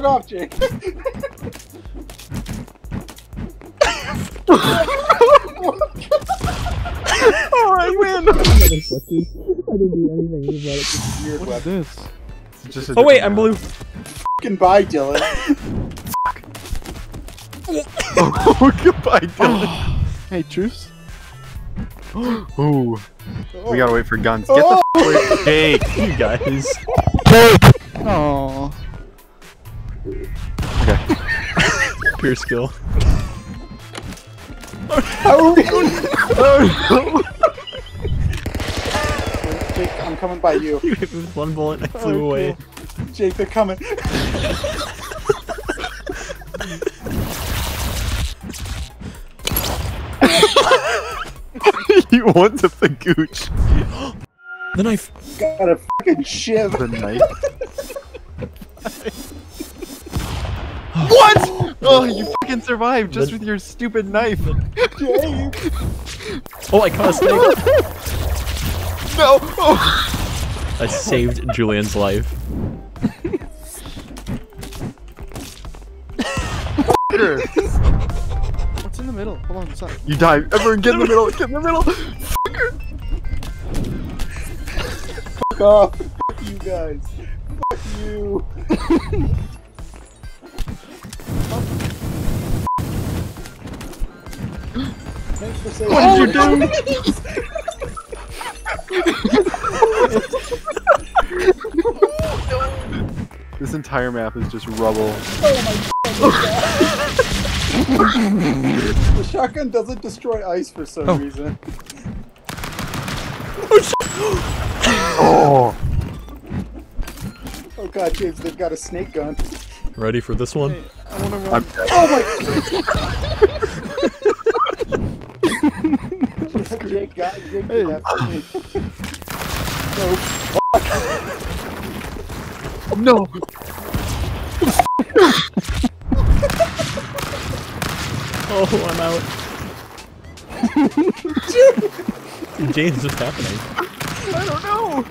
fuck off, Jake. oh, I win! I didn't do anything about it. Weird What is weapon. this? It's just a Oh wait, different I'm blue. Fucking bye, Dylan. oh, goodbye, Dylan. Hey, truce. Ooh, we gotta wait for guns. Get the oh. f away, Jake. You guys. Oh. Okay. Pure skill. How are we? Oh Jake, I'm coming by you. You hit me with one bullet and I flew Oh, away. Jake, they're coming. no! you want to the gooch. The knife. Got a fucking shiv. The knife. What? Oh, you fucking survived just with your stupid knife. Oh, I caught a snake. No! Oh. I saved Julian's life. What's in the middle? Hold on, what's up? You die. Everyone get in the middle. Get in the middle. Fuck off. Fuck you guys. Fuck you. What did you do? This entire map is just rubble. The shotgun doesn't destroy ice for some Oh. reason. Oh! Oh god, James, they've got a snake gun. Ready for this one? I wanna run. I'm. Oh my Jake got Jake Hey. did that for me. No! Oh, I'm out. James, what's happening? I don't know!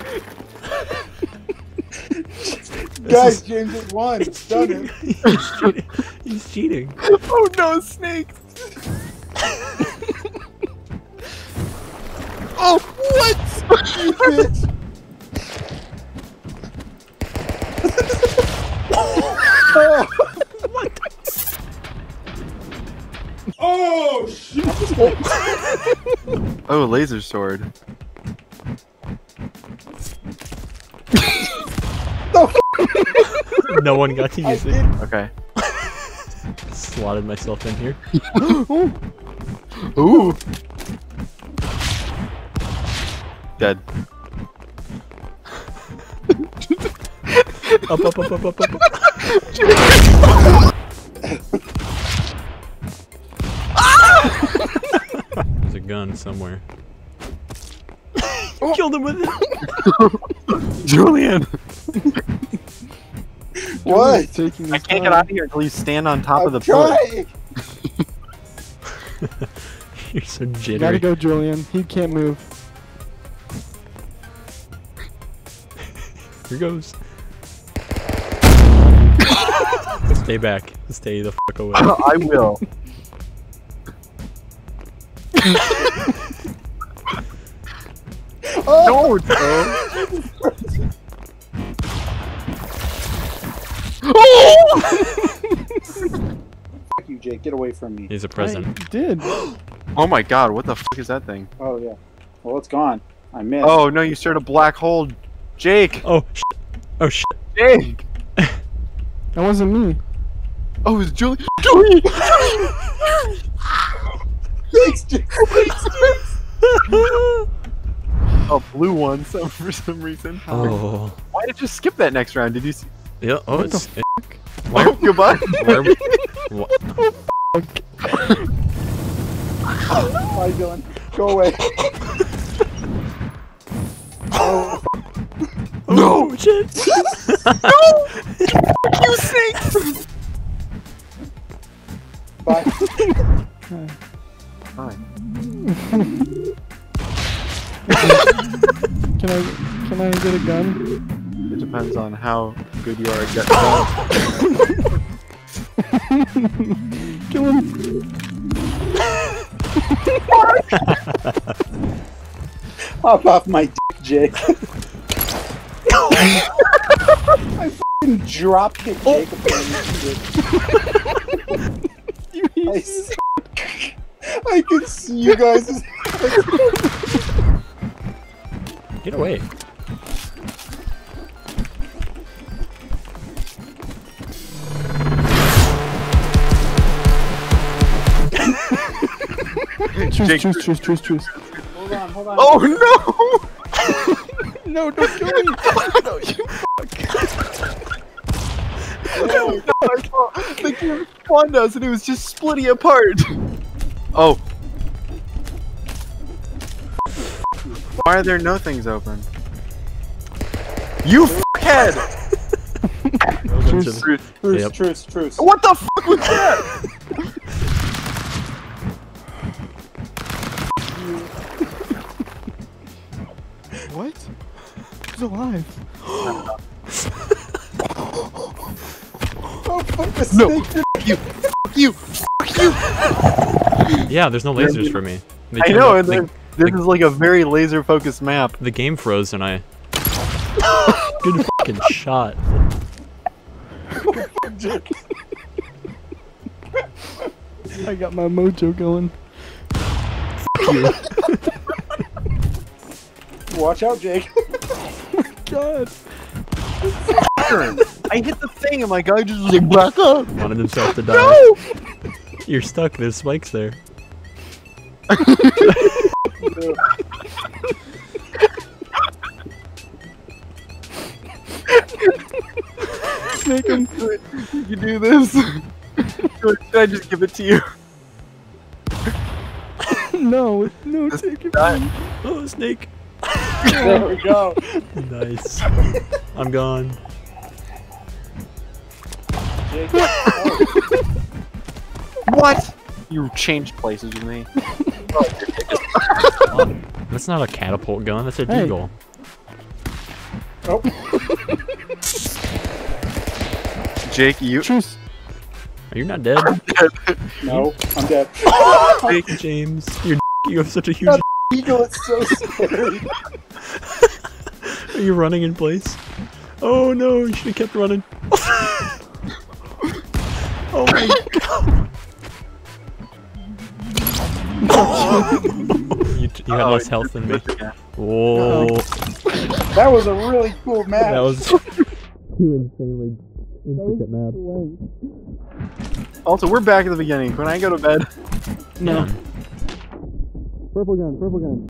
Guys, James has won. It's done. He's cheating. He's cheating. Oh no, snakes! Oh, what? You bitch. oh. Oh shit! Oh, laser sword. No one got to I use it. did. Okay. Slotted myself in here. Ooh! Dead. Up, up, up, up, up, up. up. There's a gun somewhere. Killed him with it. Julian! What? Taking I can't get out of here until you stand on top of I'm the pillar. trying. You're so You gotta go, Julian. He can't move. Here goes. Stay back. Stay the fuck away. I will. Oh, Don't, bro. fuck you, Jake. Get away from me. He's a I present. did. Oh my god, what the fuck is that thing? Oh yeah. Well, it's gone. I missed. Oh no, you stirred a black hole. Jake! Oh shit. Oh shit. Jake! That wasn't me. Oh, it's Julian. Julie! Thanks, Jake. Thanks, Jake. A blue one, so for some reason. Oh. Why did you skip that next round? Did you see? Yeah. Oh, What the it's. Oh, goodbye. Where, wha- Bye, Dylan. Go away. no shit. you snakes! bye. Fine. Can I can I get a gun? It depends depends on how good you are at getting done. Kill him. Hop off my dick, Jake. Oh. I fucking dropped it. Jake up on you. I, s- I can see you guys. Get away. Truce, Jake- truce, truce, truce, truce. Hold on, hold on. Oh No, don't kill me. no, you no! I saw the game spawned us and it was just splitting apart. Oh. Why are there no things open? You fuckhead! Welcome to Truce. the- Truce, Yep. truce, truce. What the fuck was that? What? He's alive. Oh, fuck the No. snake. you, fuck you, fuck you! Yeah, there's no lasers for me. They I turned know, off- and the, then this is like a very laser focused map. the game froze and I. Good fucking shot. I got my mojo going. Watch out, Jake. God. I hit the thing and my guy just was like, back up! Wanted himself to die. No! You're stuck. There's spikes there. Snake him. You can do this. Should I just give it to you? No, no, take it. Not- from me. Oh, snake. There we go. Nice. I'm gone. Oh, What? You changed places with me. That's not a catapult gun. That's a Hey. deagle. oh. Jake, you. Truce. Are you not dead? No, I'm dead. Jake, James, you're you have such a huge. Eagle is so scary. Are you running in place? Oh no! You should have kept running. oh my god! you, t- you had Oh, less health than me. Yeah. Whoa! That was a really cool match. That was two insanely intricate maps. Also, we're back at the beginning. When I go to bed, No. Man. Purple gun, purple gun.